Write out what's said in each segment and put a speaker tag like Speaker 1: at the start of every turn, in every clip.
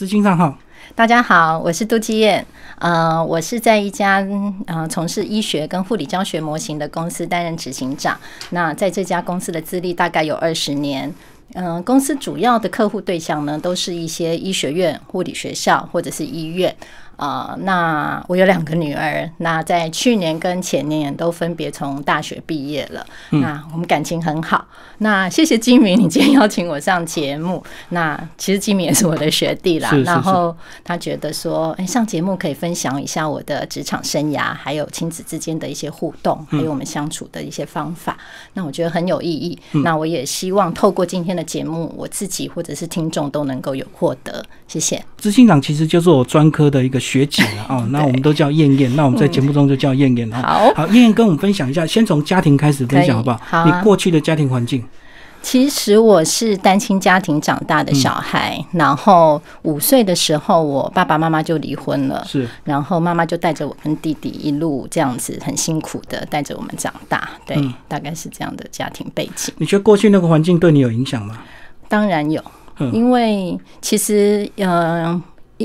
Speaker 1: 资金账号，
Speaker 2: 大家好，我是杜基燕。呃，我是在一家呃从事医学跟护理教学模型的公司担任执行长。那在这家公司的资历大概有二十年。嗯，公司主要的客户对象呢，都是一些医学院、护理学校或者是医院。啊，那我有两个女儿，那在去年跟前年都分别从大学毕业了。那我们感情很好。那谢谢金明，你今天邀请我上节目。那其实金明也是我的学弟啦。然后他觉得说，哎，上节目可以分享一下我的职场生涯，还有亲子之间的一些互动，还有我们相处的一些方法。那我觉得很有意义。那我也希望透过今天的节目，我自己或者是听众都能够有获得。谢谢。
Speaker 1: 执行长其实就是我专科的一个。学姐了啊，那我们都叫燕燕，那我们在节目中就叫燕燕
Speaker 2: 啊。好，
Speaker 1: 好，燕燕跟我们分享一下，先从家庭开始分享好不好？
Speaker 2: 好，
Speaker 1: 你过去的家庭环境。
Speaker 2: 其实我是单亲家庭长大的小孩，然后五岁的时候，我爸爸妈妈就离婚了，
Speaker 1: 是，
Speaker 2: 然后妈妈就带着我跟弟弟一路这样子很辛苦的带着我们长大，对，大概是这样的家庭背景。
Speaker 1: 你觉得过去那个环境对你有影响吗？
Speaker 2: 当然有，因为其实嗯。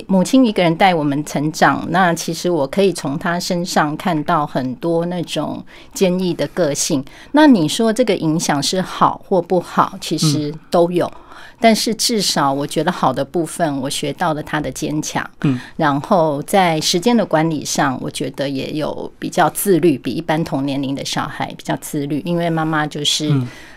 Speaker 2: 母亲一个人带我们成长，那其实我可以从她身上看到很多那种坚毅的个性。那你说这个影响是好或不好，其实都有。但是至少我觉得好的部分，我学到了他的坚强。嗯，然后在时间的管理上，我觉得也有比较自律，比一般同年龄的小孩比较自律。因为妈妈就是。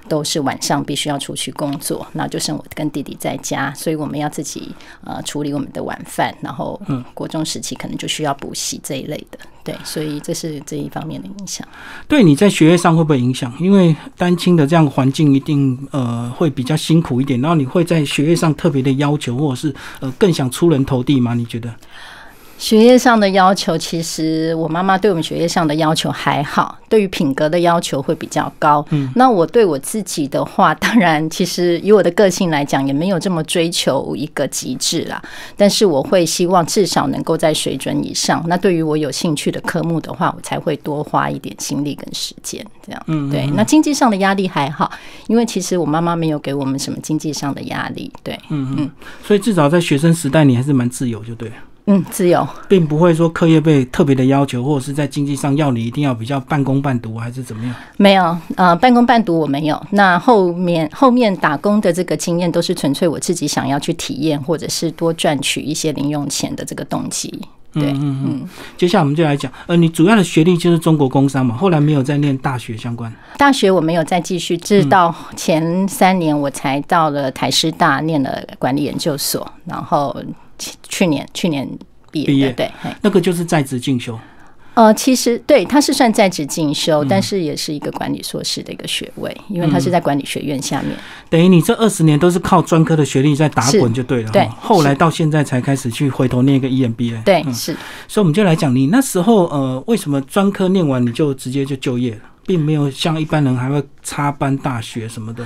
Speaker 2: 都是晚上必须要出去工作，那就剩我跟弟弟在家，所以我们要自己呃处理我们的晚饭，然后嗯，国中时期可能就需要补习这一类的，对，所以这是这一方面的影响。
Speaker 1: 对你在学业上会不会影响？因为单亲的这样环境一定呃会比较辛苦一点，然后你会在学业上特别的要求，或者是呃更想出人头地吗？你觉得？
Speaker 2: 学业上的要求，其实我妈妈对我们学业上的要求还好，对于品格的要求会比较高。嗯，那我对我自己的话，当然，其实以我的个性来讲，也没有这么追求一个极致啦。但是我会希望至少能够在水准以上。那对于我有兴趣的科目的话，我才会多花一点心力跟时间。这样，嗯，对。那经济上的压力还好，因为其实我妈妈没有给我们什么经济上的压力。对，嗯嗯。
Speaker 1: 所以至少在学生时代，你还是蛮自由，就对。
Speaker 2: 嗯，自由，
Speaker 1: 并不会说课业被特别的要求，或者是在经济上要你一定要比较半工半读，还是怎么样？
Speaker 2: 没有，呃，半工半读我没有。那后面后面打工的这个经验，都是纯粹我自己想要去体验，或者是多赚取一些零用钱的这个动机。对，嗯
Speaker 1: 嗯。接下来我们就来讲，呃，你主要的学历就是中国工商嘛，后来没有再念大学相关。
Speaker 2: 大学我没有再继续，直到前三年我才到了台师大念了管理研究所，然后。去年去年毕业，对，
Speaker 1: 那个就是在职进修。
Speaker 2: 呃，其实对，他是算在职进修，但是也是一个管理硕士的一个学位，因为他是在管理学院下面。
Speaker 1: 等于你这二十年都是靠专科的学历在打滚就对了。
Speaker 2: 对，
Speaker 1: 后来到现在才开始去回头念一个 EMBA。
Speaker 2: 对，是。
Speaker 1: 所以我们就来讲，你那时候呃，为什么专科念完你就直接就就业了，并没有像一般人还会插班大学什么的。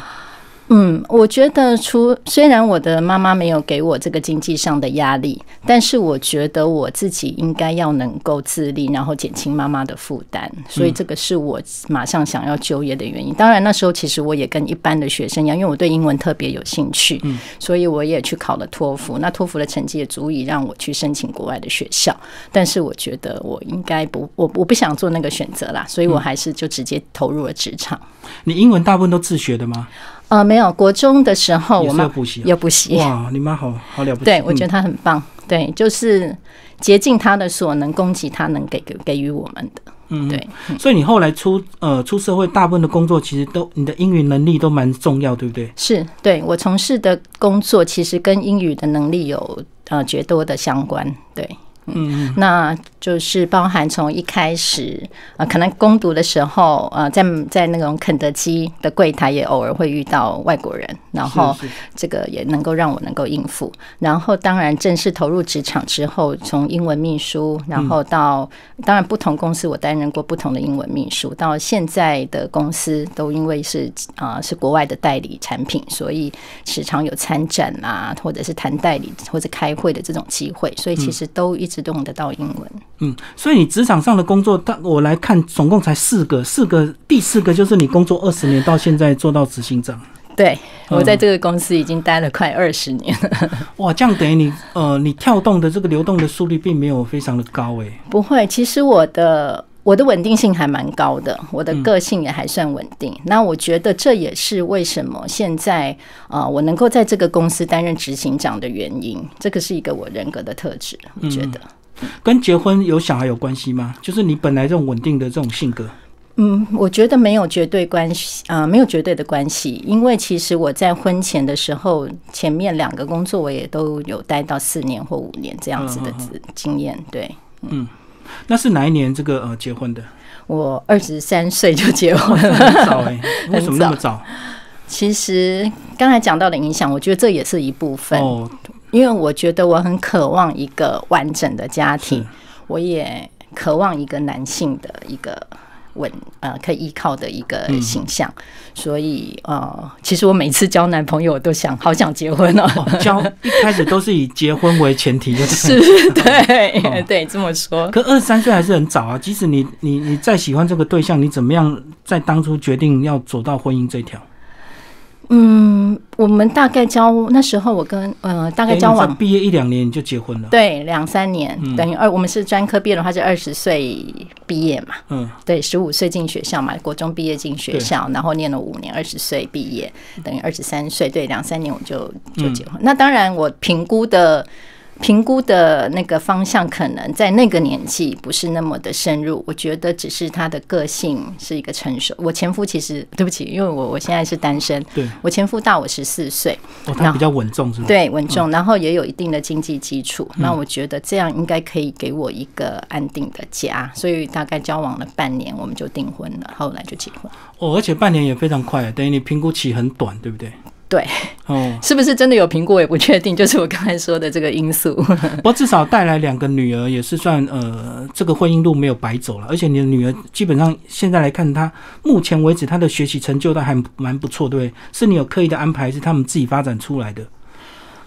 Speaker 2: 嗯，我觉得，除虽然我的妈妈没有给我这个经济上的压力，但是我觉得我自己应该要能够自立，然后减轻妈妈的负担，所以这个是我马上想要就业的原因。当然，那时候其实我也跟一般的学生一样，因为我对英文特别有兴趣，嗯，所以我也去考了托福。那托福的成绩也足以让我去申请国外的学校，但是我觉得我应该不，我我不想做那个选择啦，所以我还是就直接投入了职场。
Speaker 1: 你英文大部分都自学的吗？
Speaker 2: 呃，没有，国中的时候我们
Speaker 1: 补习，
Speaker 2: 有补习。
Speaker 1: 哇，你妈好好了不起。
Speaker 2: 对，我觉得她很棒。对，就是竭尽她的所能，供给她能给给给予我们的。嗯，对。
Speaker 1: 所以你后来出呃出社会，大部分的工作其实都你的英语能力都蛮重要，对不对？
Speaker 2: 是，对我从事的工作其实跟英语的能力有呃绝多的相关。对。嗯，那就是包含从一开始啊，可能攻读的时候啊，在在那种肯德基的柜台也偶尔会遇到外国人，然后这个也能够让我能够应付。然后当然正式投入职场之后，从英文秘书，然后到当然不同公司我担任过不同的英文秘书，到现在的公司都因为是啊是国外的代理产品，所以时常有参展啊，或者是谈代理或者开会的这种机会，所以其实都一。只用得到英文，
Speaker 1: 嗯，所以你职场上的工作，但我来看，总共才四个，四个，第四个就是你工作二十年到现在做到执行长。
Speaker 2: 对，我在这个公司已经待了快二十年了。
Speaker 1: 哇，这样等于你呃，你跳动的这个流动的速率并没有非常的高诶。
Speaker 2: 不会，其实我的我的稳定性还蛮高的，我的个性也还算稳定。那我觉得这也是为什么现在啊，我能够在这个公司担任执行长的原因。这个是一个我人格的特质，我觉得。
Speaker 1: 跟结婚有小孩有关系吗？就是你本来这种稳定的这种性格。
Speaker 2: 嗯，我觉得没有绝对关系啊，没有绝对的关系。因为其实我在婚前的时候，前面两个工作我也都有待到四年或五年这样子的经验。对，
Speaker 1: 嗯，那是哪一年这个呃结婚的？
Speaker 2: 我二十三岁就结婚了，
Speaker 1: 很早哎，为什么那么早？
Speaker 2: 其实刚才讲到的影响，我觉得这也是一部分。哦，因为我觉得我很渴望一个完整的家庭，我也渴望一个男性的一个。稳呃，可以依靠的一个形象，所以呃，其实我每次交男朋友，我都想好想结婚哦。
Speaker 1: 交一开始都是以结婚为前提，就
Speaker 2: 是对对这么说。
Speaker 1: 可二十三岁还是很早啊，即使你你你再喜欢这个对象，你怎么样在当初决定要走到婚姻这条？
Speaker 2: 嗯，我们大概交那时候，我跟呃大概交往
Speaker 1: 毕业一两年你就结婚了，
Speaker 2: 对，两三年等于二，我们是专科毕业的话是二十岁毕业嘛，嗯，对，十五岁进学校嘛，国中毕业进学校，然后念了五年，二十岁毕业，等于二十三岁，对，两三年我就就结婚。那当然我评估的。评估的那个方向可能在那个年纪不是那么的深入，我觉得只是他的个性是一个成熟。我前夫其实对不起，因为我我现在是单身，
Speaker 1: 对
Speaker 2: 我前夫大我十四岁，
Speaker 1: 哦，他比较稳重是吗？
Speaker 2: 对，稳重，然后也有一定的经济基础，那我觉得这样应该可以给我一个安定的家，所以大概交往了半年我们就订婚了，后来就结婚。
Speaker 1: 哦，而且半年也非常快，等于你评估期很短，对不对？
Speaker 2: 对，哦，是不是真的有评估也不确定，就是我刚才说的这个因素。
Speaker 1: 不过至少带来两个女儿，也是算呃，这个婚姻路没有白走了。而且你的女儿基本上现在来看，她目前为止她的学习成就都还蛮不错，对？是你有刻意的安排，是他们自己发展出来的？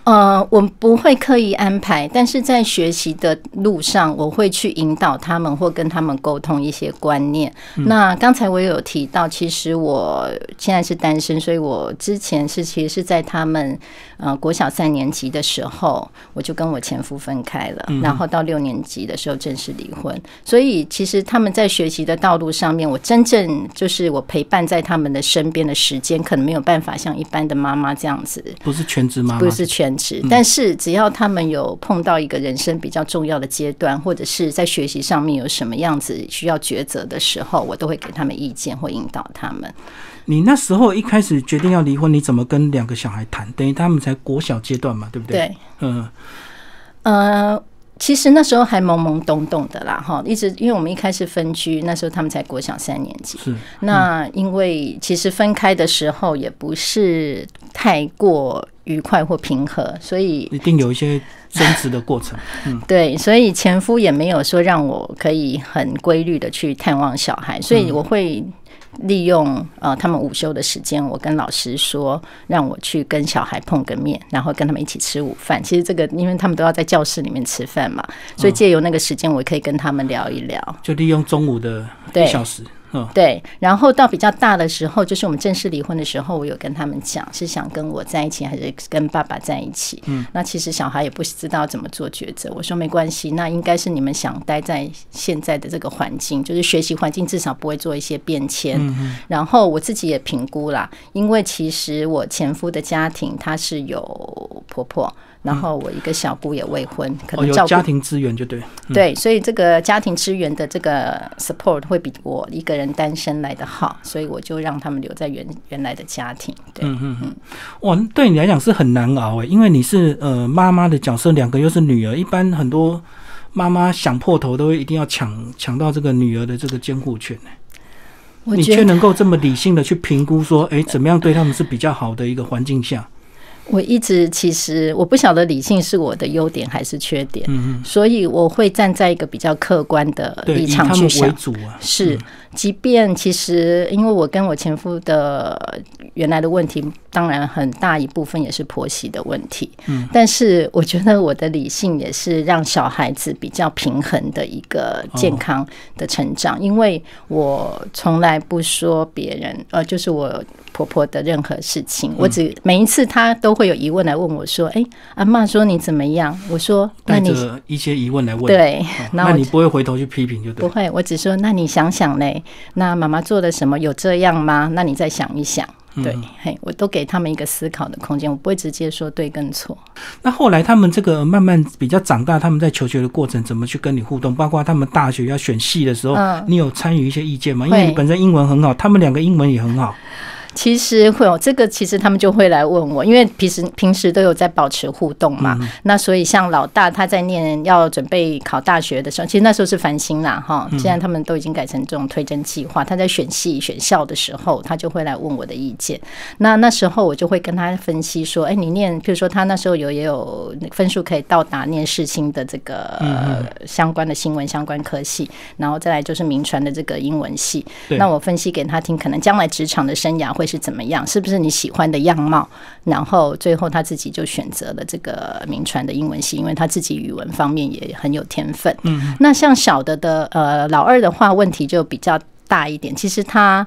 Speaker 2: 呃，我不会刻意安排，但是在学习的路上，我会去引导他们或跟他们沟通一些观念。那刚才我有提到，其实我现在是单身，所以我之前是其实是在他们呃国小三年级的时候，我就跟我前夫分开了，然后到六年级的时候正式离婚。所以其实他们在学习的道路上面，我真正就是我陪伴在他们的身边的时间，可能没有办法像一般的妈妈这样子，
Speaker 1: 不是全职妈妈，
Speaker 2: 不是全。但是只要他们有碰到一个人生比较重要的阶段，或者是在学习上面有什么样子需要抉择的时候，我都会给他们意见或引导他们。
Speaker 1: 你那时候一开始决定要离婚，你怎么跟两个小孩谈？等于他们才国小阶段嘛，对不对？
Speaker 2: 对，嗯，呃。其实那时候还懵懵懂懂的啦，哈，一直因为我们一开始分居，那时候他们才国小三年级。
Speaker 1: 是。
Speaker 2: 那因为其实分开的时候也不是太过愉快或平和，所以
Speaker 1: 一定有一些争执的过程。
Speaker 2: 嗯，对，所以前夫也没有说让我可以很规律的去探望小孩，所以我会。利用呃他们午休的时间，我跟老师说，让我去跟小孩碰个面，然后跟他们一起吃午饭。其实这个，因为他们都要在教室里面吃饭嘛，所以借由那个时间，我可以跟他们聊一聊。
Speaker 1: 就利用中午的一小时。
Speaker 2: 对，然后到比较大的时候，就是我们正式离婚的时候，我有跟他们讲，是想跟我在一起，还是跟爸爸在一起。嗯，那其实小孩也不知道怎么做抉择。我说没关系，那应该是你们想待在现在的这个环境，就是学习环境，至少不会做一些变迁。嗯然后我自己也评估啦，因为其实我前夫的家庭他是有婆婆。然后我一个小姑也未婚，可能
Speaker 1: 有家庭资源就对，
Speaker 2: 对，所以这个家庭资源的这个 support 会比我一个人单身来的好，所以我就让他们留在原原来的家庭。嗯嗯嗯，
Speaker 1: 哇，对你来讲是很难熬诶，因为你是呃妈妈的角色，两个又是女儿，一般很多妈妈想破头都会一定要抢抢到这个女儿的这个监护权呢。你却能够这么理性的去评估说，哎，怎么样对他们是比较好的一个环境下。
Speaker 2: 我一直其实我不晓得理性是我的优点还是缺点，所以我会站在一个比较客观的立场去想。
Speaker 1: 主啊，
Speaker 2: 是即便其实，因为我跟我前夫的原来的问题，当然很大一部分也是婆媳的问题。嗯，但是我觉得我的理性也是让小孩子比较平衡的一个健康的成长，因为我从来不说别人，呃，就是我婆婆的任何事情，我只每一次她都会有疑问来问我说：“哎，阿妈说你怎么样？”我说：“
Speaker 1: 那你一些疑问来问，
Speaker 2: 对，
Speaker 1: 那你不会回头去批评就对，
Speaker 2: 不会，我只说那你想想嘞。”那妈妈做的什么？有这样吗？那你再想一想。对，嘿，我都给他们一个思考的空间，我不会直接说对跟错。
Speaker 1: 那后来他们这个慢慢比较长大，他们在求学的过程怎么去跟你互动？包括他们大学要选系的时候，你有参与一些意见吗？因为你本身英文很好，他们两个英文也很好。
Speaker 2: 其实会有这个，其实他们就会来问我，因为平时平时都有在保持互动嘛。那所以像老大他在念要准备考大学的时候，其实那时候是繁星啦哈。现在他们都已经改成这种推甄计划。他在选系选校的时候，他就会来问我的意见。那那时候我就会跟他分析说，哎，你念，比如说他那时候有也有分数可以到达念世新的这个相关的新闻相关科系，然后再来就是名传的这个英文系。那我分析给他听，可能将来职场的生涯会。是怎么样？是不是你喜欢的样貌？然后最后他自己就选择了这个名传的英文系，因为他自己语文方面也很有天分。嗯，那像小的的呃老二的话，问题就比较大一点。其实他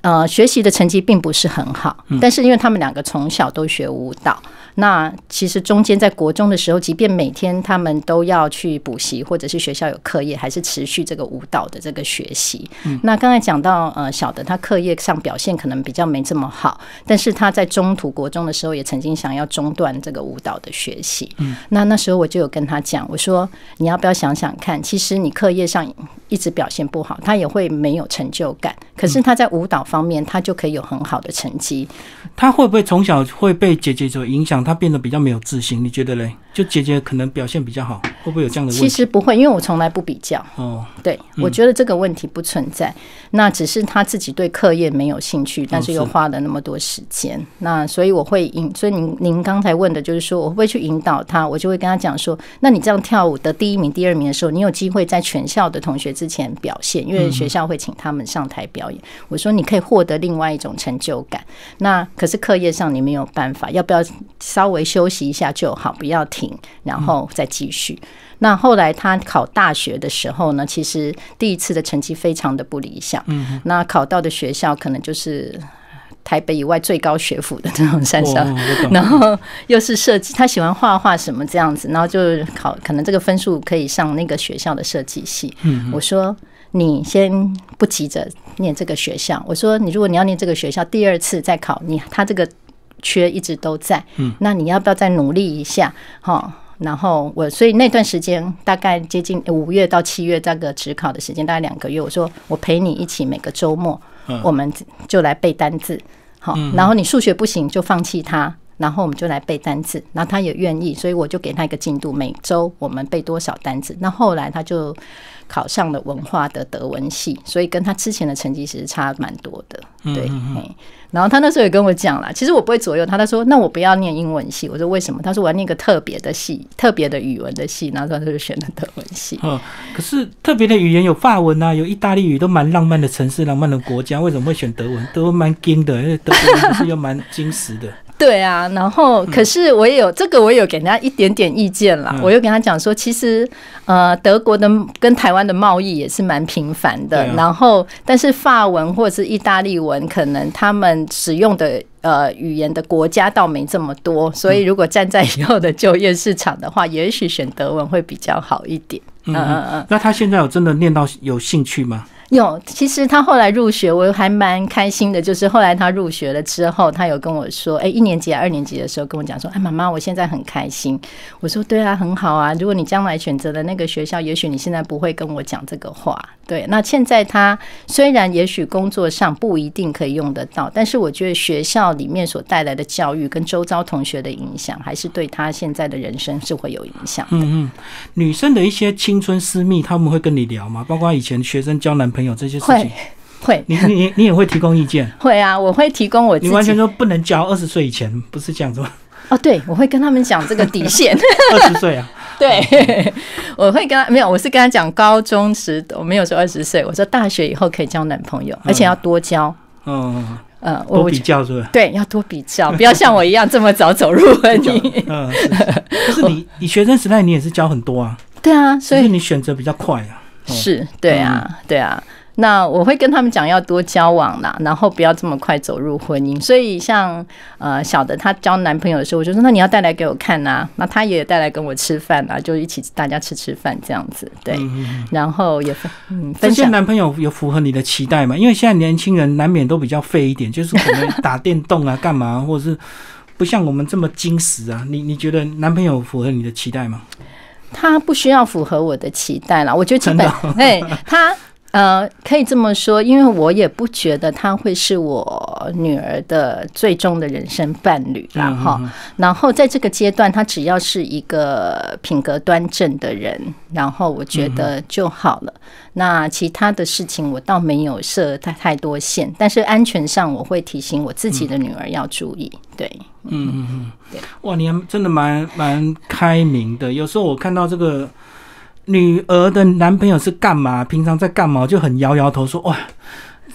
Speaker 2: 呃学习的成绩并不是很好，但是因为他们两个从小都学舞蹈。那其实中间在国中的时候，即便每天他们都要去补习，或者是学校有课业，还是持续这个舞蹈的这个学习。那刚才讲到呃小的他课业上表现可能比较没这么好，但是他在中途国中的时候也曾经想要中断这个舞蹈的学习。那那时候我就有跟他讲，我说你要不要想想看，其实你课业上一直表现不好，他也会没有成就感。可是他在舞蹈方面，他就可以有很好的成绩。
Speaker 1: 他会不会从小会被姐姐所影响？他变得比较没有自信，你觉得嘞？就姐姐可能表现比较好，会不会有这样的问
Speaker 2: 题？其实不会，因为我从来不比较。哦，对，我觉得这个问题不存在。那只是他自己对课业没有兴趣，但是又花了那么多时间。那所以我会引，所以您您刚才问的就是说，我会不会去引导他？我就会跟他讲说，那你这样跳舞的第一名、第二名的时候，你有机会在全校的同学之前表现，因为学校会请他们上台表演。我说你可以获得另外一种成就感。那可是课业上你没有办法，要不要稍微休息一下就好，不要停。然后再继续。那后来他考大学的时候呢，其实第一次的成绩非常的不理想。嗯，那考到的学校可能就是台北以外最高学府的这种山上，然后又是设计，他喜欢画画什么这样子，然后就考，可能这个分数可以上那个学校的设计系。嗯，我说你先不急着念这个学校，我说你如果你要念这个学校，第二次再考，你他这个。缺一直都在，嗯，那你要不要再努力一下？哈，然后我所以那段时间大概接近五月到七月这个职考的时间，大概两个月。我说我陪你一起每个周末，我们就来背单字，好，然后你数学不行就放弃它，然后我们就来背单字，然后他也愿意，所以我就给他一个进度，每周我们背多少单字。那后来他就考上了文化的德文系，所以跟他之前的成绩其实差蛮多的，对。然后他那时候也跟我讲了，其实我不会左右他。他说：“那我不要念英文系。”我说：“为什么？”他说：“我要念个特别的系，特别的语文的系。”然后他就选了德文系。
Speaker 1: 嗯，可是特别的语言有法文啊，有意大利语，都蛮浪漫的城市，浪漫的国家，为什么会选德文？德文蛮精的，因为德文是又蛮精实的。
Speaker 2: 对啊，然后可是我也有这个，我也有给人家一点点意见啦。我又跟他讲说，其实呃，德国的跟台湾的贸易也是蛮频繁的。然后，但是法文或者是意大利文，可能他们使用的呃语言的国家倒没这么多。所以，如果站在以后的就业市场的话，也许选德文会比较好一点。嗯
Speaker 1: 嗯嗯。那他现在有真的念到有兴趣吗？
Speaker 2: 有，其实他后来入学，我还蛮开心的。就是后来他入学了之后，他有跟我说：“哎，一年级、二年级的时候跟我讲说，哎，妈妈，我现在很开心。”我说：“对啊，很好啊。如果你将来选择的那个学校，也许你现在不会跟我讲这个话。对，那现在他虽然也许工作上不一定可以用得到，但是我觉得学校里面所带来的教育跟周遭同学的影响，还是对他现在的人生是会有影响。嗯嗯，
Speaker 1: 女生的一些青春私密，他们会跟你聊吗？包括以前学生交男朋友这些事情，
Speaker 2: 会，
Speaker 1: 你你你也会提供意见？
Speaker 2: 会啊，我会提供我。
Speaker 1: 你完全说不能交二十岁以前，不是这样子吗？
Speaker 2: 哦，对，我会跟他们讲这个底线。
Speaker 1: 二十岁啊，
Speaker 2: 对，我会跟他没有，我是跟他讲高中时，我没有说二十岁，我说大学以后可以交男朋友，而且要多交。
Speaker 1: 嗯，
Speaker 2: 嗯，
Speaker 1: 多
Speaker 2: 我
Speaker 1: 比较是不是？
Speaker 2: 对要多比较，不要像我一样这么早走入婚姻。
Speaker 1: 嗯，可是你你学生时代你也是交很多啊，
Speaker 2: 对啊，所以
Speaker 1: 你选择比较快啊。哦
Speaker 2: 是对啊，对啊。那我会跟他们讲要多交往啦，然后不要这么快走入婚姻。所以像呃小的她交男朋友的时候，我就说那你要带来给我看呐、那他也带来跟我吃饭啊，就一起大家吃吃饭这样子，对。然后也分嗯
Speaker 1: 这些男朋友有符合你的期待吗？因为现在年轻人难免都比较废一点，就是可能打电动啊、干嘛，或者是不像我们这么矜持啊。你你觉得男朋友符合你的期待吗？
Speaker 2: 他不需要符合我的期待啦，我觉得基本
Speaker 1: 真的哦
Speaker 2: 他。呃，可以这么说，因为我也不觉得他会是我女儿的最终的人生伴侣啦，
Speaker 1: 嗯
Speaker 2: 哈、然后在这个阶段，他只要是一个品格端正的人，然后我觉得就好了。那其他的事情我倒没有设太太多线，但是安全上我会提醒我自己的女儿要注意。对，嗯嗯嗯对，
Speaker 1: 哇，你还真的蛮蛮开明的。有时候我看到这个女儿的男朋友是干嘛，平常在干嘛，就很摇摇头说：哇，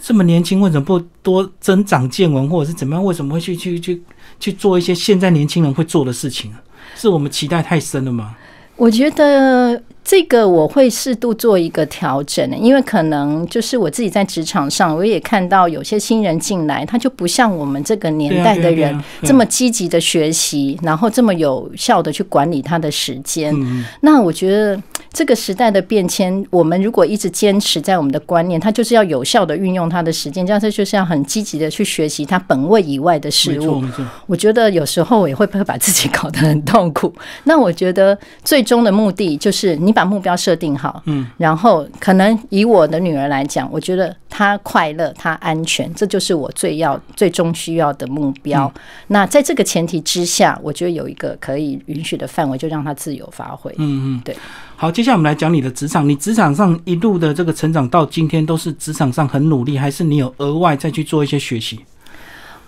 Speaker 1: 这么年轻，为什么不多增长见闻，或者是怎么样？为什么会去去去去做一些现在年轻人会做的事情？是我们期待太深了吗？
Speaker 2: 我觉得这个我会适度做一个调整，因为可能就是我自己在职场上，我也看到有些新人进来，他就不像我们这个年代的人这么积极的学习，然后这么有效的去管理他的时间。
Speaker 1: 嗯，
Speaker 2: 那我觉得这个时代的变迁，我们如果一直坚持在我们的观念，他就是要有效的运用他的时间，这样子就是要很积极的去学习他本位以外的事物。我觉得有时候我也会不会把自己搞得很痛苦。那我觉得最终的目的就是你把目标设定好，
Speaker 1: 嗯，
Speaker 2: 然后可能以我的女儿来讲，我觉得她快乐、她安全，这就是我最要、最终需要的目标。那在这个前提之下，我觉得有一个可以允许的范围，就让她自由发挥。
Speaker 1: 嗯嗯，
Speaker 2: 对。
Speaker 1: 好，接下来我们来讲你的职场。你职场上一路的这个成长到今天，都是职场上很努力，还是你有额外再去做一些学习？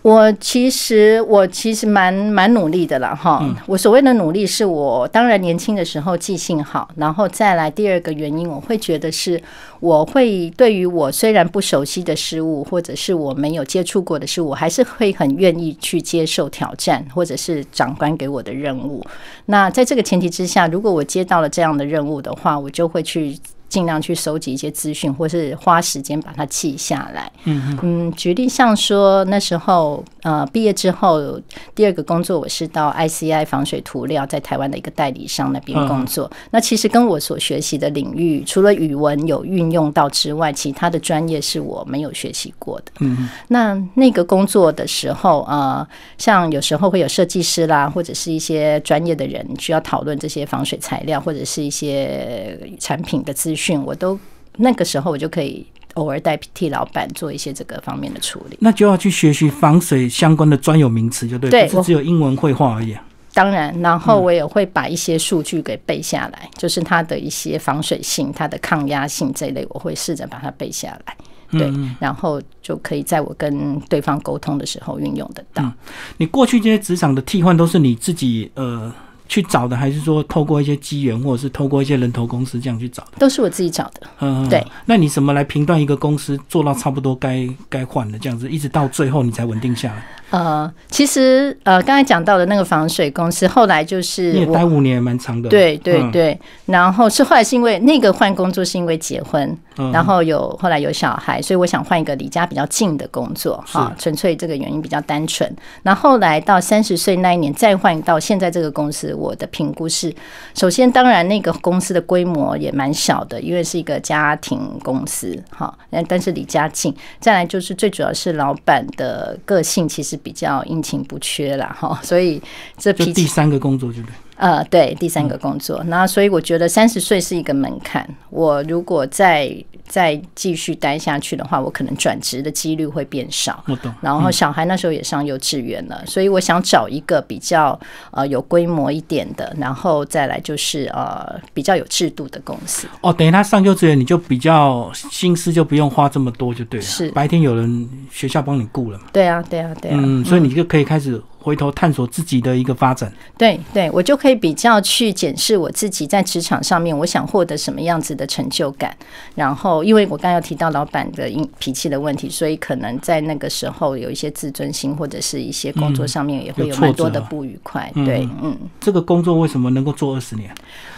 Speaker 2: 我其实我其实蛮蛮努力的了，哈。我所谓的努力，是我当然年轻的时候记性好，然后再来第二个原因，我会觉得是我会对于我虽然不熟悉的事物，或者是我没有接触过的事物，我还是会很愿意去接受挑战，或者是长官给我的任务。那在这个前提之下，如果我接到了这样的任务的话，我就会去。尽量去收集一些资讯，或是花时间把它记下来。
Speaker 1: 嗯
Speaker 2: 嗯，举例像说那时候呃毕业之后，第二个工作我是到 ICI 防水涂料在台湾的一个代理商那边工作。那其实跟我所学习的领域，除了语文有运用到之外，其他的专业是我没有学习过的。
Speaker 1: 嗯
Speaker 2: 那那个工作的时候，呃，像有时候会有设计师啦，或者是一些专业的人需要讨论这些防水材料，或者是一些产品的资讯，我都那个时候我就可以偶尔代替老板做一些这个方面的处理。
Speaker 1: 那就要去学习防水相关的专有名词，就对，
Speaker 2: 对我
Speaker 1: 不是只有英文绘画而已、啊。
Speaker 2: 当然，然后我也会把一些数据给背下来，就是它的一些防水性、它的抗压性这一类，我会试着把它背下来。对，然后就可以在我跟对方沟通的时候运用得到。
Speaker 1: 你过去这些职场的替换都是你自己呃去找的，还是说透过一些机缘，或者是透过一些人头公司这样去找的？
Speaker 2: 都是我自己找的。
Speaker 1: 嗯，
Speaker 2: 对。
Speaker 1: 那你怎么来评断一个公司做到差不多该该换的这样子，一直到最后你才稳定下来？
Speaker 2: 呃，其实呃，刚才讲到的那个防水公司，后来就是
Speaker 1: 也待。五年，也蛮长的。
Speaker 2: 对对
Speaker 1: 嗯
Speaker 2: 对，然后是后来是因为那个换工作是因为结婚，
Speaker 1: 嗯
Speaker 2: 然后有后来有小孩，所以我想换一个离家比较近的工作哈，纯粹这个原因比较单纯。那后来到三十岁那一年再换到现在这个公司，我的评估是，首先当然那个公司的规模也蛮小的，因为是一个家庭公司哈，但但是离家近。再来就是最主要是老板的个性其实比较殷勤不缺啦哈，所以这
Speaker 1: 就
Speaker 2: 脾气
Speaker 1: 第三个工作对不对？
Speaker 2: 呃，对，第三个工作，那所以我觉得三十岁是一个门槛。我如果再再继续待下去的话，我可能转职的几率会变少。
Speaker 1: 我懂。
Speaker 2: 然后小孩那时候也上幼稚园了，所以我想找一个比较呃有规模一点的，然后再来就是呃比较有制度的公司。
Speaker 1: 哦，等于他上幼稚园，你就比较心思就不用花这么多就对了。
Speaker 2: 是
Speaker 1: 白天有人学校帮你顾了嘛。
Speaker 2: 对啊，对啊，对啊。
Speaker 1: 嗯，所以你就可以开始回头探索自己的一个发展。
Speaker 2: 对对，我就可以比较去检视我自己在职场上面，我想获得什么样子的成就感。然后，因为我刚刚有提到老板的脾气的问题，所以可能在那个时候有一些自尊心或者是一些工作上面也会有蛮多的不愉快。对，嗯，
Speaker 1: 这个工作为什么能够做二十年？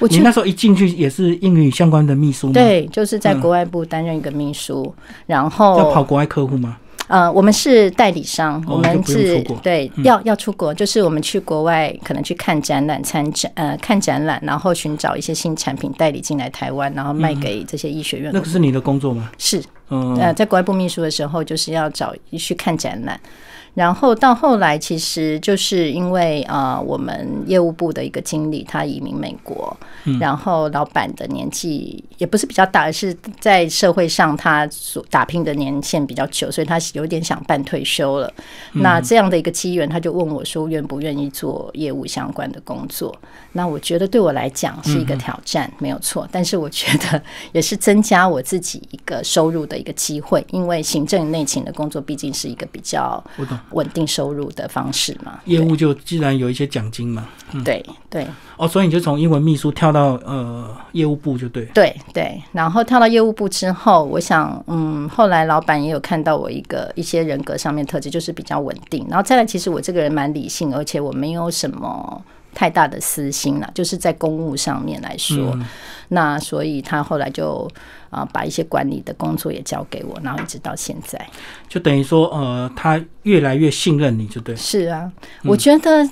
Speaker 1: 你那时候一进去也是英语相关的秘书吗？
Speaker 2: 对，就是在国外部担任一个秘书，然后
Speaker 1: 要跑国外客户吗？
Speaker 2: 呃，我们是代理商，我们是对要要出国，就是我们去国外可能去看展览、参展呃看展览，然后寻找一些新产品代理进来台湾，然后卖给这些医学院。
Speaker 1: 那个是你的工作吗？
Speaker 2: 是，呃，在国外部秘书的时候，就是要找去看展览。然后到后来，其实就是因为啊，我们业务部的一个经理他移民美国，然后老板的年纪也不是比较大，而是在社会上他所打拼的年限比较久，所以他有点想办退休了。那这样的一个机缘，他就问我说，愿不愿意做业务相关的工作？那我觉得对我来讲是一个挑战，没有错。但是我觉得也是增加我自己一个收入的一个机会，因为行政内勤的工作毕竟是一个比较。稳定收入的方式嘛，
Speaker 1: 业务就既然有一些奖金嘛，
Speaker 2: 对对。
Speaker 1: 哦，所以你就从英文秘书跳到呃业务部就对。
Speaker 2: 对对，然后跳到业务部之后，我想嗯，后来老板也有看到我一个一些人格上面特质，就是比较稳定。然后再来，其实我这个人蛮理性，而且我没有什么太大的私心了，就是在公务上面来说。那所以他后来就。啊，把一些管理的工作也交给我，然后一直到现在，
Speaker 1: 就等于说，呃，他越来越信任你，就对。
Speaker 2: 是啊，我觉得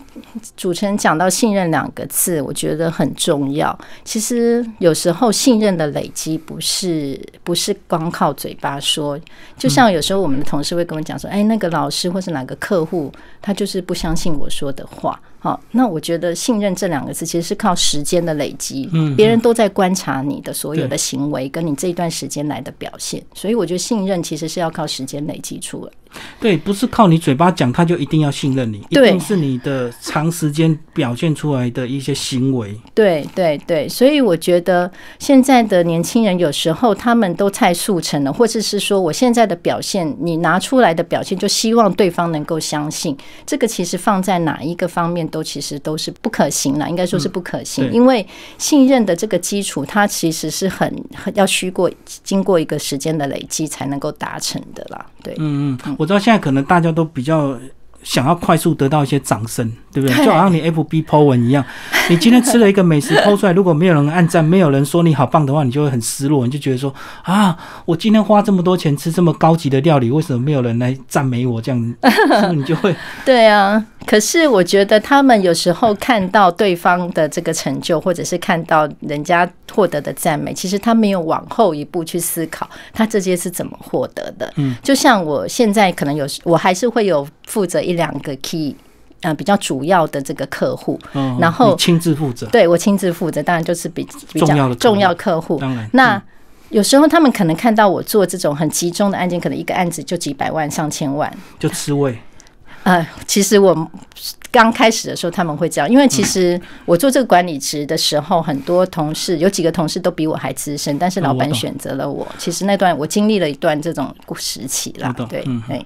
Speaker 2: 主持人讲到信任两个字，我觉得很重要。其实有时候信任的累积不是不是光靠嘴巴说，就像有时候我们的同事会跟我讲说，哎，那个老师或是哪个客户，他就是不相信我说的话。好，那我觉得信任这两个字其实是靠时间的累积，嗯，别人都在观察你的所有的行为，跟你这一段时间来的表现，所以我觉得信任其实是要靠时间累积出来。
Speaker 1: 对，不是靠你嘴巴讲，他就一定要信任你，一定是你的长时间表现出来的一些行为。
Speaker 2: 对对对，所以我觉得现在的年轻人有时候他们都太速成了，或者是说我现在的表现，你拿出来的表现就希望对方能够相信，这个其实放在哪一个方面都其实都是不可行了，应该说是不可行，因为信任的这个基础，它其实是很要需过经过一个时间的累积才能够达成的啦。对，
Speaker 1: 嗯嗯。我我知道现在可能大家都比较想要快速得到一些掌声，对不对？就好像你 FB po 文一样，你今天吃了一个美食 po 出来，如果没有人按赞，没有人说你好棒的话，你就会很失落，你就觉得说啊，我今天花这么多钱吃这么高级的料理，为什么没有人来赞美我？这样，你就会
Speaker 2: 对啊。可是我觉得他们有时候看到对方的这个成就，或者是看到人家获得的赞美，其实他没有往后一步去思考他这些是怎么获得的。嗯，就像我现在可能有，我还是会有负责一两个 key，呃，比较主要的这个客户，然后
Speaker 1: 亲自负责。
Speaker 2: 对我亲自负责，当然就是比比
Speaker 1: 较
Speaker 2: 重要客户。
Speaker 1: 当然，
Speaker 2: 那有时候他们可能看到我做这种很集中的案件，可能一个案子就几百万、上千万，
Speaker 1: 就吃味。
Speaker 2: 呃，其实我刚开始的时候他们会这样，因为其实我做这个管理职的时候，很多同事有几个同事都比我还资深，但是老板选择了我。其实那段我经历了一段这种时期啦，对，哎，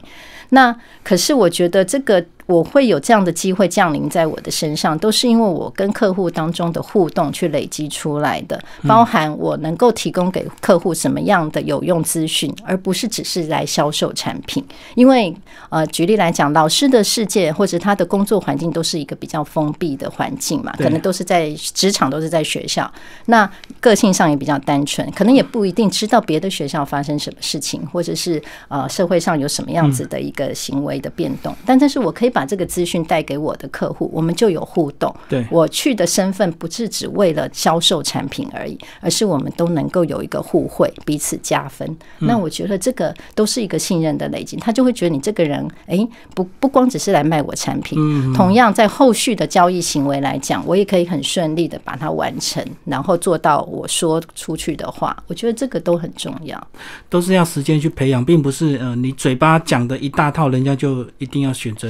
Speaker 2: 那可是我觉得这个。我会有这样的机会降临在我的身上，都是因为我跟客户当中的互动去累积出来的，包含我能够提供给客户什么样的有用资讯，而不是只是来销售产品。因为呃，举例来讲，老师的世界或者他的工作环境都是一个比较封闭的环境嘛，可能都是在职场，都是在学校，那个性上也比较单纯，可能也不一定知道别的学校发生什么事情，或者是呃社会上有什么样子的一个行为的变动。但但是我可以。把这个资讯带给我的客户，我们就有互动。
Speaker 1: 对
Speaker 2: 我去的身份不是只为了销售产品而已，而是我们都能够有一个互惠，彼此加分。那我觉得这个都是一个信任的累积，他就会觉得你这个人，哎，不不光只是来卖我产品，同样在后续的交易行为来讲，我也可以很顺利的把它完成，然后做到我说出去的话。我觉得这个都很重要，
Speaker 1: 都是要时间去培养，并不是呃你嘴巴讲的一大套，人家就一定要选择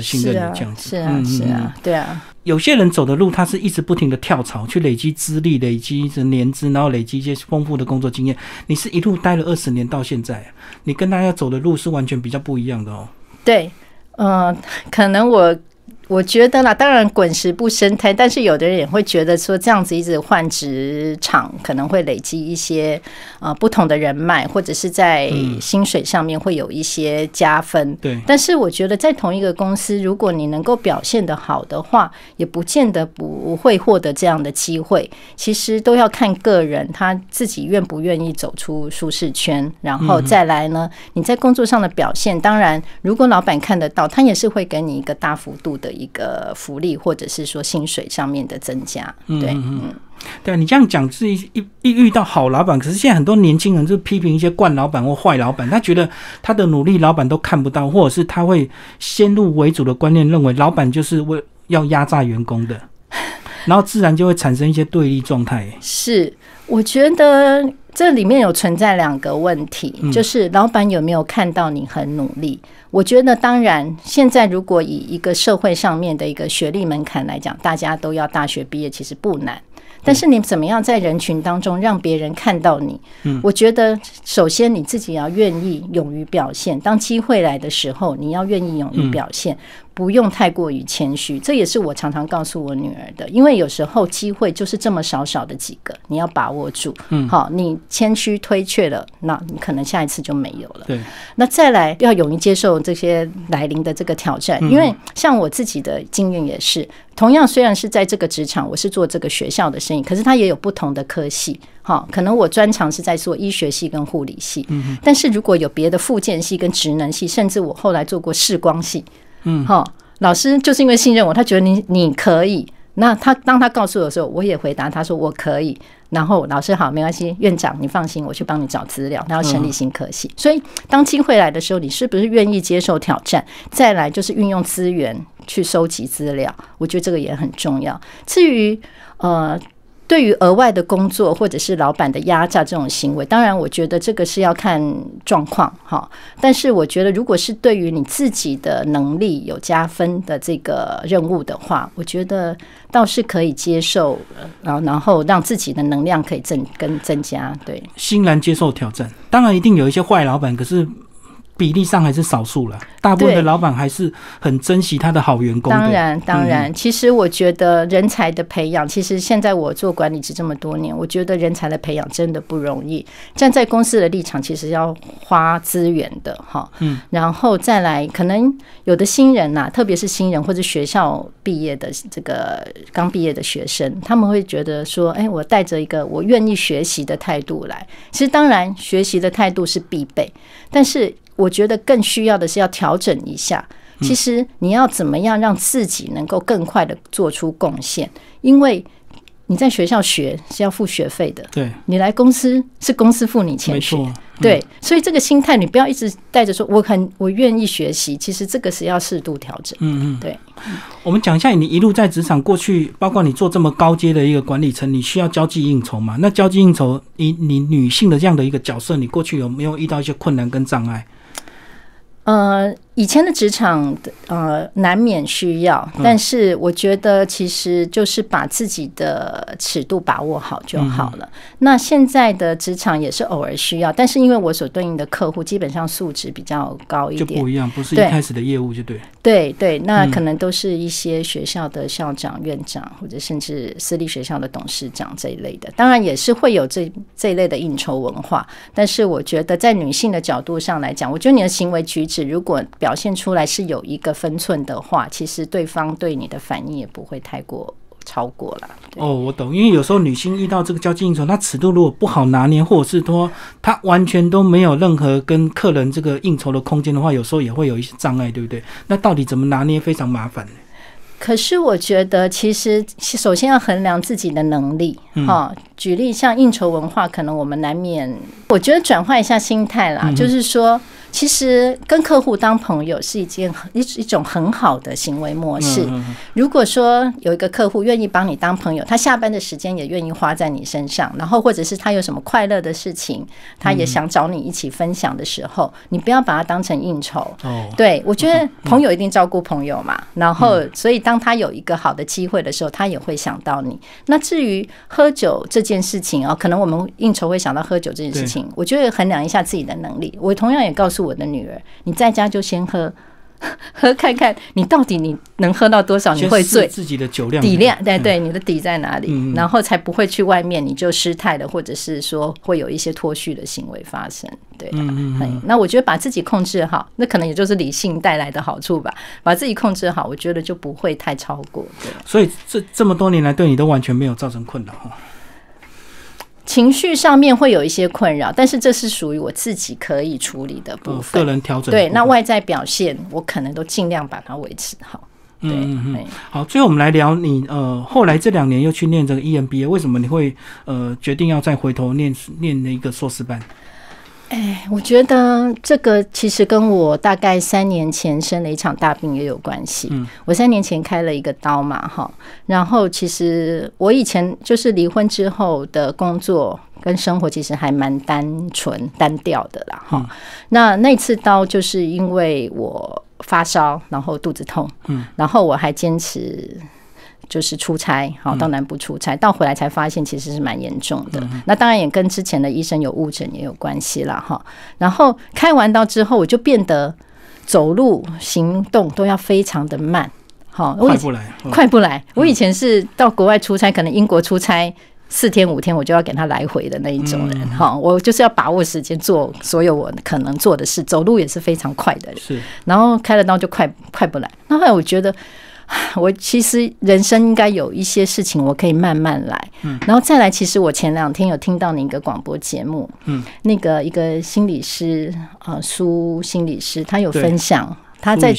Speaker 1: 信任。
Speaker 2: 是啊，是啊，对啊。
Speaker 1: 有些人走的路，他是一直不停的跳槽，去累积资历、累积着年资，然后累积一些丰富的工作经验。你是一路待了二十年到现在，你跟大家走的路是完全比较不一样的哦。
Speaker 2: 对，嗯，可能我我觉得啦，当然滚石不生胎，但是有的人也会觉得说，这样子一直换职场，可能会累积一些呃不同的人脉，或者是在薪水上面会有一些加分。
Speaker 1: 对，
Speaker 2: 但是我觉得在同一个公司，如果你能够表现的好的话，也不见得不会获得这样的机会。其实都要看个人他自己愿不愿意走出舒适圈，然后再来呢，你在工作上的表现，当然如果老板看得到，他也是会给你一个大幅度的。一个福利，或者是说薪水上面的增加，对，嗯，
Speaker 1: 对你这样讲，是一一遇到好老板，可是现在很多年轻人就批评一些惯老板或坏老板，他觉得他的努力老板都看不到，或者是他会先入为主的观念，认为老板就是为要压榨员工的，然后自然就会产生一些对立状态。
Speaker 2: 是，我觉得这里面有存在两个问题，就是老板有没有看到你很努力。我觉得，当然，现在如果以一个社会上面的一个学历门槛来讲，大家都要大学毕业，其实不难。但是你怎么样在人群当中让别人看到你？嗯，我觉得首先你自己要愿意勇于表现，当机会来的时候，你要愿意勇于表现。不用太过于谦虚，这也是我常常告诉我女儿的。因为有时候机会就是这么少少的几个，你要把握住。嗯，好，你谦虚推却了，那你可能下一次就没有了。
Speaker 1: 对，
Speaker 2: 那再来要勇于接受这些来临的这个挑战。因为像我自己的经验也是，同样虽然是在这个职场，我是做这个学校的生意，可是它也有不同的科系。好，可能我专长是在做医学系跟护理系。嗯，但是如果有别的附件系跟职能系，甚至我后来做过视光系。嗯，好，老师就是因为信任我，他觉得你你可以。那他当他告诉我的时候，我也回答他说我可以。然后老师好，没关系，院长你放心，我去帮你找资料，然后成立新科系。所以当机会来的时候，你是不是愿意接受挑战？再来就是运用资源去收集资料，我觉得这个也很重要。至于呃。对于额外的工作或者是老板的压榨这种行为，当然我觉得这个是要看状况哈。但是我觉得，如果是对于你自己的能力有加分的这个任务的话，我觉得倒是可以接受，然然后让自己的能量可以增跟增加。对，
Speaker 1: 欣然接受挑战。当然一定有一些坏老板，可是。比例上还是少数了，大部分的老板还是很珍惜他的好员工。
Speaker 2: 当然，当然，其实我觉得人才的培养，其实现在我做管理职这么多年，我觉得人才的培养真的不容易。站在公司的立场，其实要花资源的哈。嗯，然后再来，可能有的新人呐，特别是新人或者学校毕业的这个刚毕业的学生，他们会觉得说：“哎，我带着一个我愿意学习的态度来。”其实，当然，学习的态度是必备，但是。我觉得更需要的是要调整一下。其实你要怎么样让自己能够更快的做出贡献？因为你在学校学是要付学费的，
Speaker 1: 对，
Speaker 2: 你来公司是公司付你钱学，对，所以这个心态你不要一直带着说我很我愿意学习，其实这个是要适度调整。嗯嗯，对。
Speaker 1: 我们讲一下你一路在职场过去，包括你做这么高阶的一个管理层，你需要交际应酬嘛？那交际应酬，你你女性的这样的一个角色，你过去有没有遇到一些困难跟障碍？
Speaker 2: 呃。以前的职场的呃难免需要，但是我觉得其实就是把自己的尺度把握好就好了。那现在的职场也是偶尔需要，但是因为我所对应的客户基本上素质比较高一点，
Speaker 1: 就不一样，不是一开始的业务就对。
Speaker 2: 对对，那可能都是一些学校的校长、院长，或者甚至私立学校的董事长这一类的。当然也是会有这这一类的应酬文化，但是我觉得在女性的角度上来讲，我觉得你的行为举止如果表现出来是有一个分寸的话，其实对方对你的反应也不会太过超过了。
Speaker 1: 哦，我懂，因为有时候女性遇到这个交际应酬，她尺度如果不好拿捏，或者是说她完全都没有任何跟客人这个应酬的空间的话，有时候也会有一些障碍，对不对？那到底怎么拿捏非常麻烦呢？
Speaker 2: 可是我觉得，其实首先要衡量自己的能力。哈，举例像应酬文化，可能我们难免，我觉得转换一下心态啦，就是说。其实跟客户当朋友是一件一一种很好的行为模式。如果说有一个客户愿意帮你当朋友，他下班的时间也愿意花在你身上，然后或者是他有什么快乐的事情，他也想找你一起分享的时候，你不要把它当成应酬。哦，对我觉得朋友一定照顾朋友嘛。然后，所以当他有一个好的机会的时候，他也会想到你。那至于喝酒这件事情哦，可能我们应酬会想到喝酒这件事情，我觉得衡量一下自己的能力。我同样也告诉。我的女儿，你在家就先喝，喝看看你到底你能喝到多少，你会醉。
Speaker 1: 自己的酒量
Speaker 2: 底量，对对，你的底在哪里，然后才不会去外面你就失态了，或者是说会有一些脱序的行为发生。对，
Speaker 1: 嗯嗯
Speaker 2: 那我觉得把自己控制好，那可能也就是理性带来的好处吧。把自己控制好，我觉得就不会太超过。对，
Speaker 1: 所以这这么多年来对你都完全没有造成困扰哈。
Speaker 2: 情绪上面会有一些困扰，但是这是属于我自己可以处理的部
Speaker 1: 呃，
Speaker 2: 分。
Speaker 1: 个人调整的
Speaker 2: 对，那外在表现我可能都尽量把它维持好。对，
Speaker 1: 嗯嗯嗯好，最后我们来聊你呃，后来这两年又去念这个 E EMBA，为什么你会呃决定要再回头念念那一个硕士班？
Speaker 2: 哎，我觉得这个其实跟我大概三年前生了一场大病也有关系。
Speaker 1: 嗯，
Speaker 2: 我三年前开了一个刀嘛，哈，然后其实我以前就是离婚之后的工作跟生活其实还蛮单纯单调的啦，哈。那那次刀就是因为我发烧，然后肚子痛，
Speaker 1: 嗯，
Speaker 2: 然后我还坚持。就是出差，好到南部出差，到回来才发现其实是蛮严重的。那当然也跟之前的医生有误诊也有关系啦，哈。然后开完刀之后，我就变得走路、行动都要非常的慢，好，我
Speaker 1: 快不来，嗯
Speaker 2: 快不来。我以前是到国外出差，可能英国出差四天五天，我就要给他来回的那一种人，哈、我就是要把握时间做所有我可能做的事，走路也是非常快的人。
Speaker 1: 是
Speaker 2: 然后开了刀就快快不来。那后来我觉得，我其实人生应该有一些事情我可以慢慢来。嗯，然后再来，其实我前两天有听到你一个广播节目，
Speaker 1: 嗯，
Speaker 2: 那个一个心理师，呃，苏心理师，他有分享。他在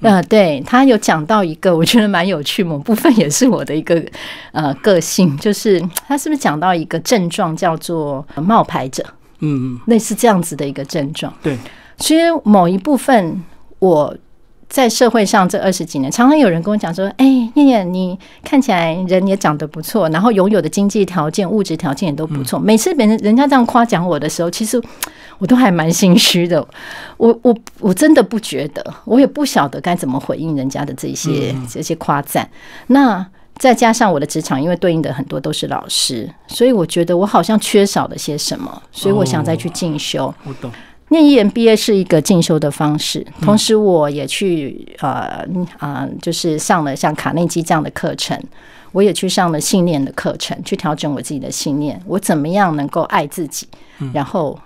Speaker 2: 呃，对他有讲到一个，我觉得蛮有趣，某部分也是我的一个呃个性，就是他是不是讲到一个症状叫做冒牌者，
Speaker 1: 嗯嗯。
Speaker 2: 类似这样子的一个症状。
Speaker 1: 对，
Speaker 2: 其实某一部分我在社会上这二十几年，常常有人跟我讲说：“哎、燕燕，你看起来人也长得不错，然后拥有的经济条件、物质条件也都不错。每次别人人家这样夸奖我的时候，其实我都还蛮心虚的。我我我真的不觉得，我也不晓得该怎么回应人家的这些这些夸赞。那再加上我的职场，因为对应的很多都是老师，所以我觉得我好像缺少了些什么，所以我想再去进修。
Speaker 1: 我懂，
Speaker 2: 念 EMBA 是一个进修的方式，同时我也去呃嗯啊、就是上了像卡内基这样的课程，我也去上了信念的课程，去调整我自己的信念，我怎么样能够爱自己，然后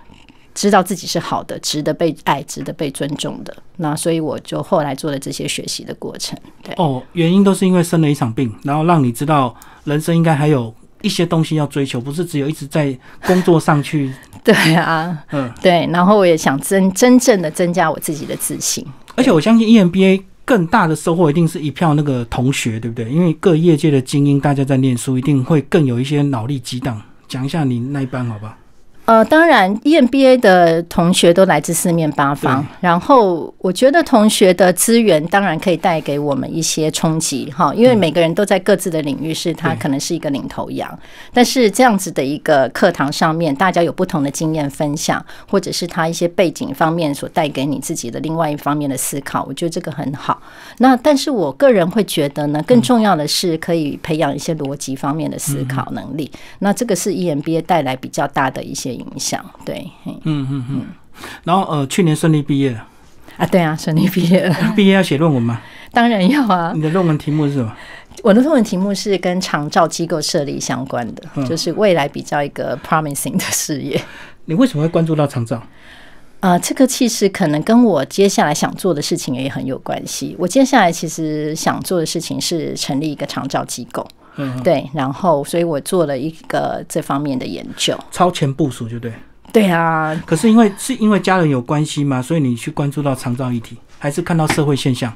Speaker 2: 知道自己是好的，值得被爱，值得被尊重的。那所以我就后来做了这些学习的过程。对，
Speaker 1: 哦，原因都是因为生了一场病，然后让你知道人生应该还有一些东西要追求，不是只有一直在工作上去，
Speaker 2: 对啊，
Speaker 1: 嗯，
Speaker 2: 对，然后我也想真真正的增加我自己的自信。
Speaker 1: 而且我相信 E EMBA 更大的收获一定是一票那个同学，对不对？因为各业界的精英，大家在念书，一定会更有一些脑力激荡。讲一下你那一班好吧？
Speaker 2: 呃，当然，EMBA 的同学都来自四面八方，然后我觉得同学的资源当然可以带给我们一些冲击哈，因为每个人都在各自的领域是他可能是一个领头羊，但是这样子的一个课堂上面，大家有不同的经验分享，或者是他一些背景方面所带给你自己的另外一方面的思考，我觉得这个很好。那但是我个人会觉得呢，更重要的是可以培养一些逻辑方面的思考能力。那这个是 E EMBA 带来比较大的一些影响。对，
Speaker 1: 嗯嗯嗯。然后呃，去年顺利毕业了，
Speaker 2: 啊，对啊，顺利毕业了，
Speaker 1: 毕业要写论文吗？
Speaker 2: 当然要啊。
Speaker 1: 你的论文题目是什么？
Speaker 2: 我的论文题目是跟长照机构设立相关的，
Speaker 1: 嗯
Speaker 2: 就是未来比较一个 promising 的事业。
Speaker 1: 你为什么会关注到长照？
Speaker 2: 呃，这个其实可能跟我接下来想做的事情也很有关系。我接下来其实想做的事情是成立一个长照机构，
Speaker 1: 嗯，
Speaker 2: 对，然后所以我做了一个这方面的研究。
Speaker 1: 超前部署就对。
Speaker 2: 对啊，
Speaker 1: 可是因为是因为家人有关系吗？所以你去关注到长照议题，还是看到社会现象？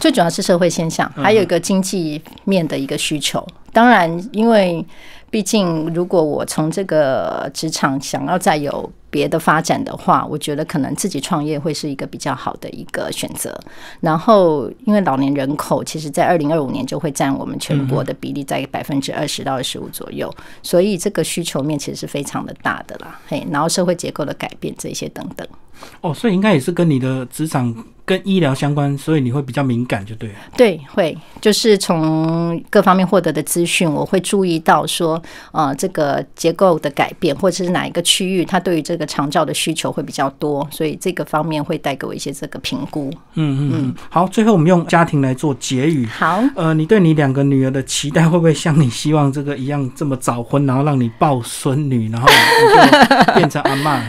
Speaker 2: 最主要是社会现象，
Speaker 1: 嗯
Speaker 2: 还有一个经济面的一个需求。当然，因为毕竟如果我从这个职场想要再有别的发展的话，我觉得可能自己创业会是一个比较好的一个选择。然后，因为老年人口其实在二零二五年就会占我们全国的比例在百分之二十到二十五左右，所以这个需求面其实是非常的大的啦。嘿，然后社会结构的改变这些等等。
Speaker 1: 哦，所以应该也是跟你的职场跟医疗相关，所以你会比较敏感，就对了。
Speaker 2: 对，会就是从各方面获得的资讯，我会注意到说，呃，这个结构的改变，或者是哪一个区域，它对于这这个长照的需求会比较多，所以这个方面会带给我一些这个评估。
Speaker 1: 嗯嗯嗯。好，最后我们用家庭来做结语。
Speaker 2: 好，
Speaker 1: 呃，你对你两个女儿的期待会不会像你希望这个一样这么早婚，然后让你抱孙女，然后你就变成阿嬷？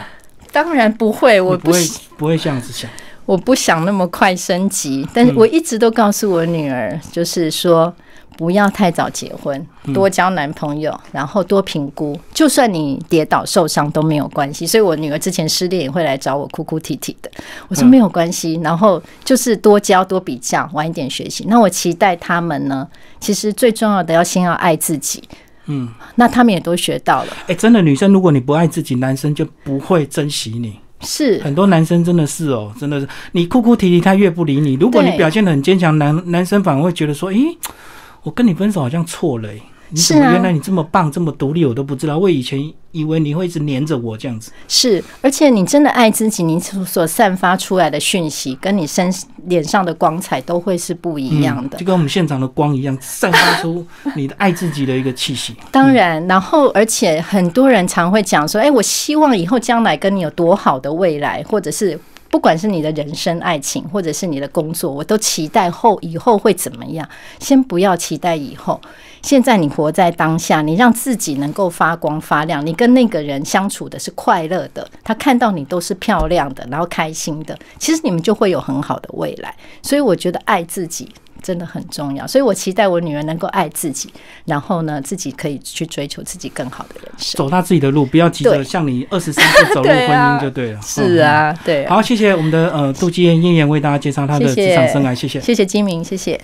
Speaker 2: 当然不会，我
Speaker 1: 不会不会这样子想。
Speaker 2: 我不想那么快升级，但是我一直都告诉我女儿，就是说不要太早结婚，多交男朋友，然后多评估，就算你跌倒受伤都没有关系。所以我女儿之前失恋也会来找我哭哭啼啼的，我说没有关系，然后就是多交多比较，晚一点学习。那我期待他们呢，其实最重要的要先要爱自己，嗯，那他们也都学到了。
Speaker 1: 哎，真的，女生如果你不爱自己，男生就不会珍惜你。
Speaker 2: 是
Speaker 1: 很多男生真的是哦，真的是你哭哭啼啼，他越不理你。如果你表现的很坚强，男男生反而会觉得说：“诶，我跟你分手好像错了。”你怎么原来你这么棒，这么独立，我都不知道。我以前以为你会一直黏着我这样子。
Speaker 2: 是，而且你真的爱自己，你所散发出来的讯息，跟你身脸上的光彩都会是不一样的，
Speaker 1: 就跟我们现场的光一样，散发出你的爱自己的一个气息。
Speaker 2: 当然，然后而且很多人常会讲说：“哎，我希望以后将来跟你有多好的未来，或者是。”不管是你的人生、爱情，或者是你的工作，我都期待后以后会怎么样。先不要期待以后，现在你活在当下，你让自己能够发光发亮。你跟那个人相处的是快乐的，他看到你都是漂亮的，然后开心的，其实你们就会有很好的未来。所以我觉得爱自己。真的很重要，所以我期待我女儿能够爱自己，然后呢，自己可以去追求自己更好的人生，
Speaker 1: 走她自己的路，不要急着像你二十三岁 走入婚姻就对了。
Speaker 2: 是啊，对。
Speaker 1: 好，谢谢我们的呃杜基燕燕燕为大家介绍她的职场生涯，谢谢，
Speaker 2: 谢谢金明，谢谢。